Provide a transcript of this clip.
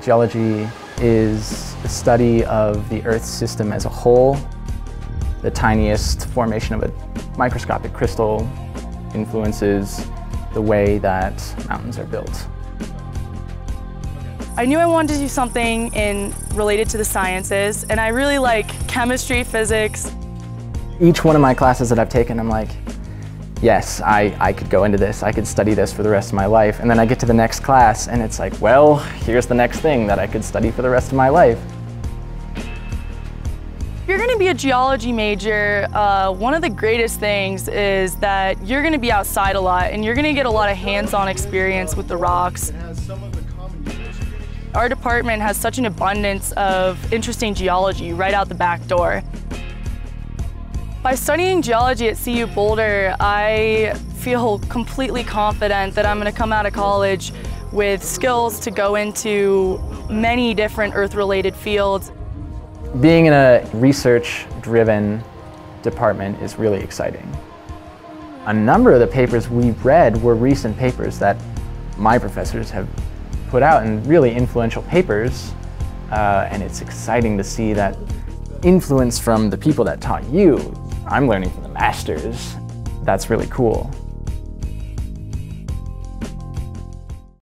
Geology is the study of the Earth system as a whole. The tiniest formation of a microscopic crystal influences the way that mountains are built. I knew I wanted to do something in related to the sciences, and I really like chemistry, physics. Each one of my classes that I've taken, I'm like, yes, I, I could go into this, I could study this for the rest of my life. And then I get to the next class and it's like, well, here's the next thing that I could study for the rest of my life. If you're gonna be a geology major, uh, one of the greatest things is that you're gonna be outside a lot and you're gonna get a lot of hands-on experience with the rocks. Our department has such an abundance of interesting geology right out the back door. By studying geology at CU Boulder, I feel completely confident that I'm going to come out of college with skills to go into many different Earth-related fields. Being in a research-driven department is really exciting. A number of the papers we've read were recent papers that my professors have put out and really influential papers, uh, and it's exciting to see that influence from the people that taught you I'm learning from the masters. That's really cool.